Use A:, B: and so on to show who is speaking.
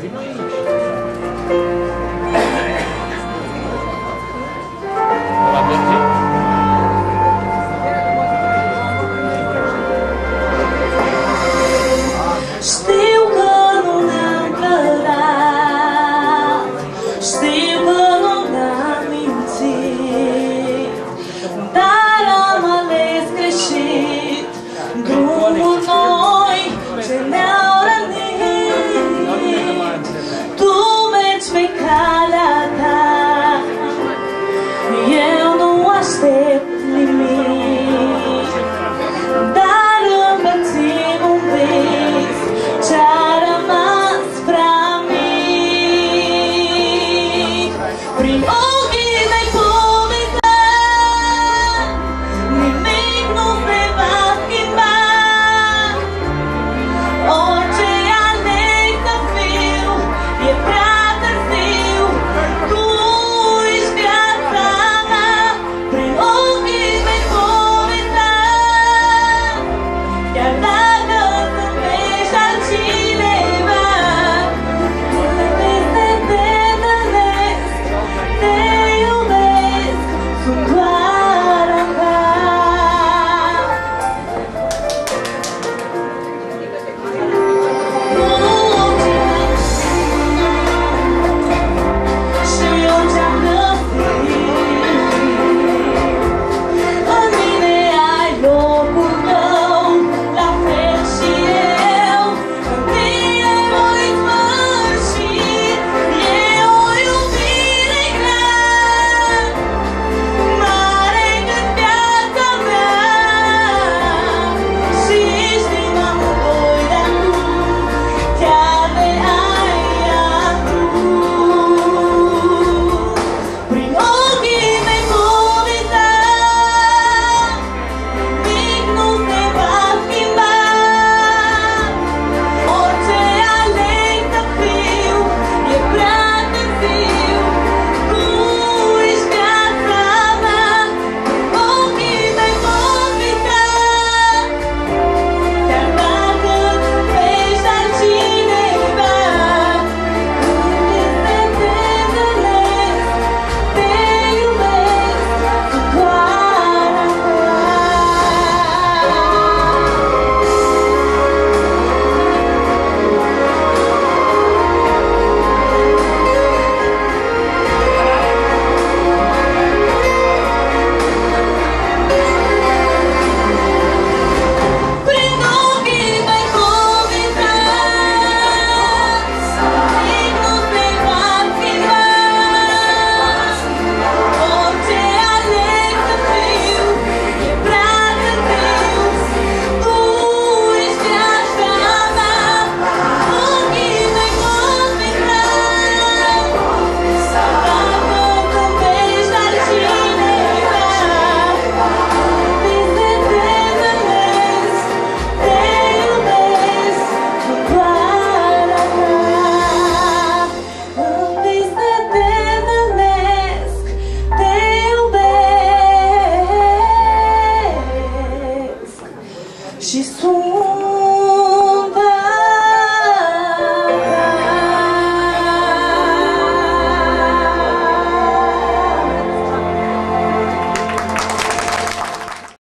A: She's torn